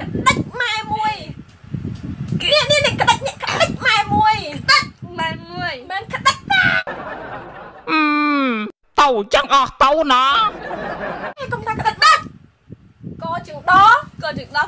ក្តិចម៉ែមួយនេះនេះនេះក្តិចនេះក្តិចម៉ែមួយក្តិចម៉ែមួយមិនក្តិចណាអឺទៅចឹងអស់ទៅណាកុំថាក្តិចបាត់កជើងដក៏ជឹកដល់ដល់